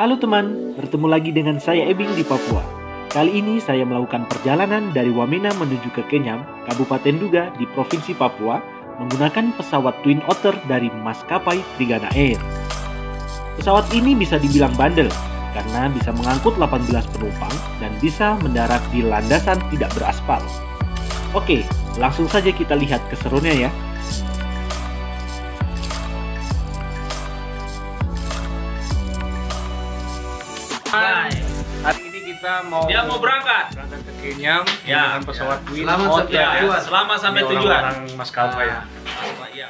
Halo teman, bertemu lagi dengan saya Ebing di Papua. Kali ini saya melakukan perjalanan dari Wamena menuju ke Kenyam, Kabupaten Duga di Provinsi Papua, menggunakan pesawat Twin Otter dari maskapai Trigana Air. Pesawat ini bisa dibilang bandel, karena bisa mengangkut 18 penumpang dan bisa mendarat di landasan tidak beraspal. Oke, langsung saja kita lihat keseruannya ya. Kita mau Dia mau berangkat. berangkat ke Kenyam Ya. dengan pesawat Twin Selamat Otter sampai Ya, ya. tujuan. Selamat sampai tujuan. Orang-orang maskapai ya. Ya.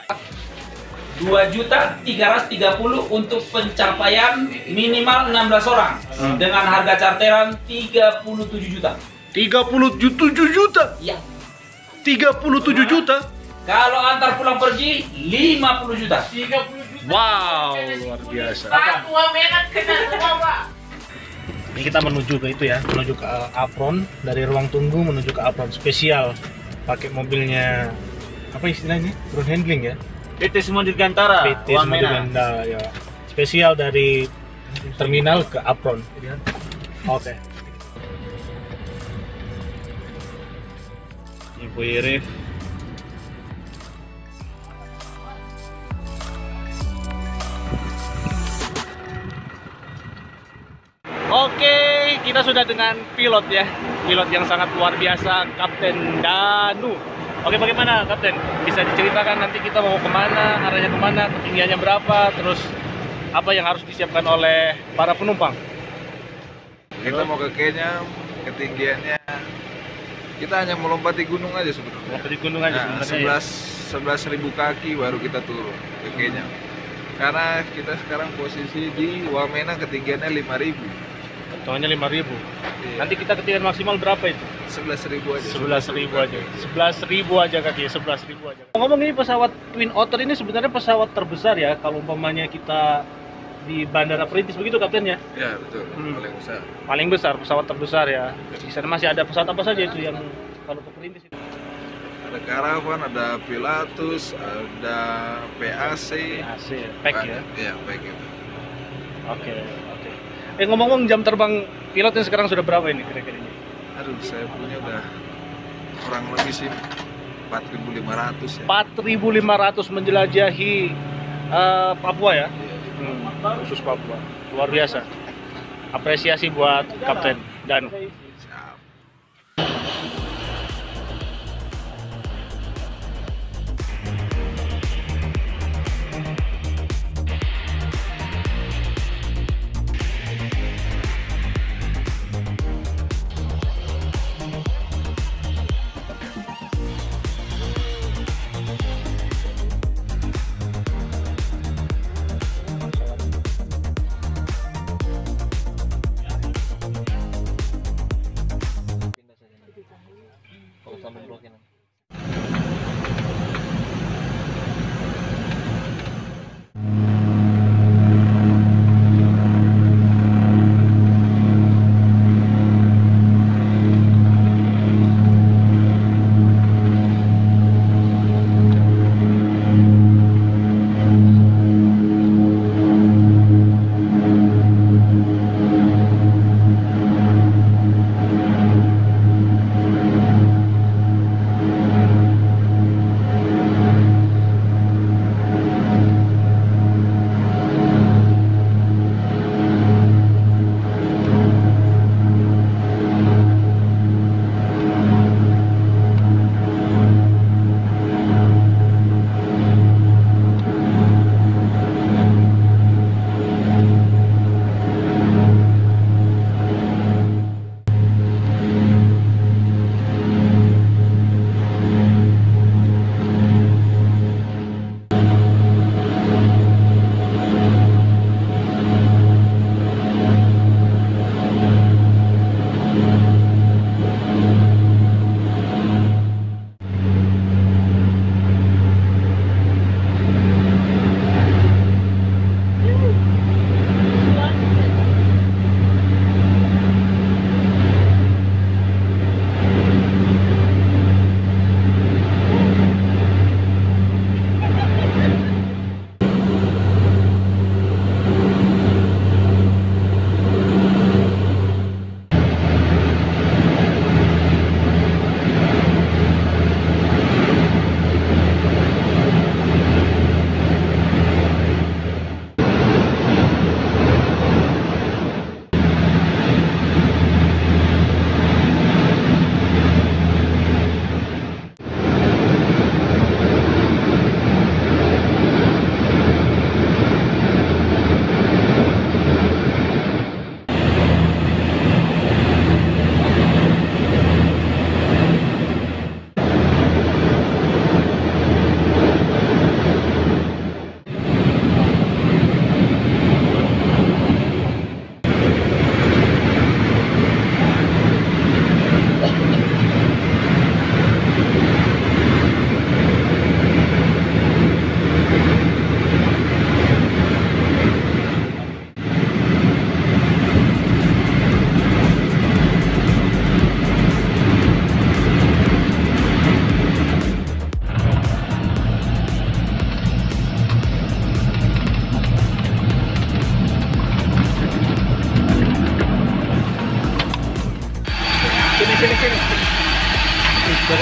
2 juta 330 untuk pencapaian minimal 16 orang Hmm. dengan harga charteran 37 juta. 37 juta. Ya. 37 juta. Kalau antar pulang pergi 50 juta. Wow, luar biasa. Ini kita menuju ke itu ya, menuju ke apron dari ruang tunggu menuju ke apron spesial pakai mobilnya apa istilahnya? Ground handling ya. PT Semua Dirgantara. PT Ganda ya. Spesial dari terminal ke apron. Oke. Ibu Irif. Kita sudah dengan pilot ya. Pilot yang sangat luar biasa, Kapten Danu. Oke, bagaimana Kapten? Bisa diceritakan nanti kita mau ke mana, arahnya ke mana, ketinggiannya berapa, terus apa yang harus disiapkan oleh para penumpang? Kita mau ke Kenya, ketinggiannya kita hanya melompati gunung aja sebenarnya. Mau di gunung aja Nah, sebenarnya. 11 11 ribu kaki baru kita turun ke Kenya. Karena kita sekarang posisi di Wamena ketinggiannya 5000. Hitungannya 5000. Iya. Nanti kita ketinggian maksimal berapa itu? 11 ribu aja. 11 ribu aja. 11 ribu aja kaki, 11 ribu aja. Ngomong ini pesawat Twin Otter ini sebenarnya pesawat terbesar ya kalau umpamanya kita di Bandara Perintis begitu kaptennya. Ya betul, Hmm. paling besar. Paling besar pesawat terbesar ya. Di sana masih ada pesawat apa saja itu yang kalau ke Perintis itu? Ada Caravan, ada Pilatus, ada PAC. AC, pack ya. Iya, pack itu. Oke, oke. Eh ngomong-ngomong jam terbang pilotnya sekarang sudah berapa ini kira-kira ini? Aduh, saya punya udah kurang lebih sih 4.500 ya. 4.500 menjelajahi eh, Papua ya. Iya. Hmm, khusus Papua. Luar biasa. Apresiasi buat Kapten Danu. Kita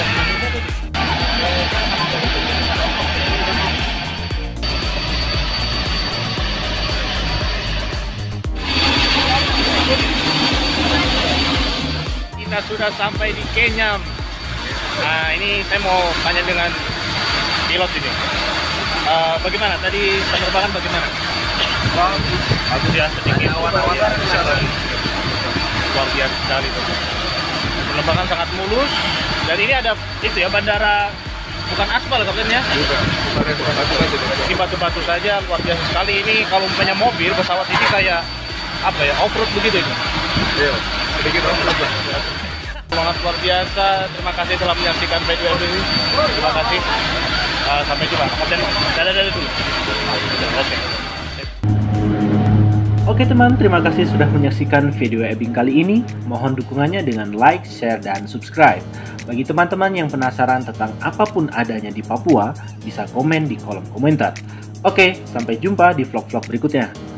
sudah sampai di Kenyam. Nah ini saya mau tanya dengan pilot ini. Uh, bagaimana tadi penerbangan bagaimana? Bagus. Bagus ya, sedikit awan-awan luar biasa sekali. Penerbangan sangat mulus, dan ini ada itu ya bandara bukan aspal kapten ya. Bukan. Bukan bukan batu-batu. Ini batu-batu saja luar biasa sekali ini kalau umpamanya mobil pesawat ini kayak apa ya off road begitu ini. Iya. Sedikit off lah. Semangat luar biasa. Terima kasih telah menyaksikan video ini. Terima kasih. Eh, sampai jumpa. Kapten, dadah-dadah dulu. Oke. Oke teman, terima kasih sudah menyaksikan video Ebing kali ini. Mohon dukungannya dengan like, share, dan subscribe. Bagi teman-teman yang penasaran tentang apa pun adanya di Papua, bisa komen di kolom komentar. Oke, sampai jumpa di vlog-vlog berikutnya.